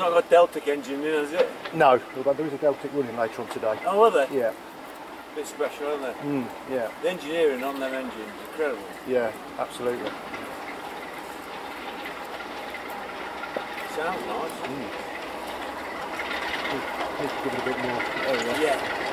not got a Deltic engine in, has it? No, although there is a Deltic running later on today. Oh, are they? Yeah, bit special, aren't they? mm, yeah, The engineering on them engines is incredible. yeah, absolutely. Sounds nice. Mm. Need give it a bit more. There. Yeah.